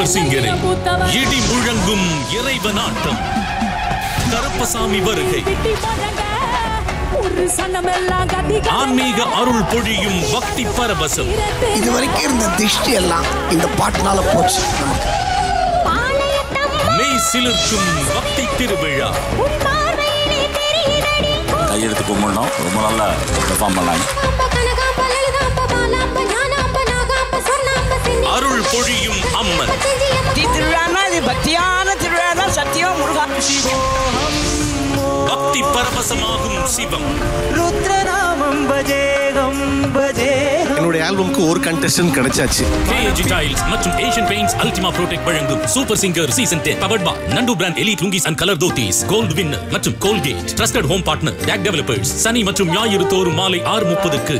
Super சிங்கரின் இடி முழங்கும் இறைவனாட்டம். கருப்பசாமி வருகை. ஆன்மீக அருள் பொழியும் பக்தி பரவசம். இது வரைக்கும் இருந்த திஷ்டி எல்லாம் இந்த பாட்டுனால போச்சு. நமக்கு மெய் சிலிர்க்கும் பக்தி திருவிழா. கையெழுத்து கும்பிடணும் ரொம்ப நல்லா பெர்ஃபார்ம் பண்ணாங்க. பொழியும் அம்மன் இது பக்தியான திருவிழா சத்தியம் முருகா பக்தி பரவசமாகும் சிவம் ருத்ரநாமம் பஜேகம் பஜேகம் என்னுடைய ஆல்பம்க்கு ஒரு கண்டெஸ்டன்ட் கிடைச்சாச்சு. கேஏஜி டைல்ஸ் மற்றும் ஏஷியன் பெயிண்ட்ஸ் அல்டிமா ப்ரோடெக்ட் வழங்கும் super singer season ten powered by Nandu brand Eli lungis and colour dhotis gold winner மற்றும் Colgate trusted home partner DAC developers சனி மற்றும் ஞாயிறு தோறும் மாலை ஆறு முப்பதுக்கு.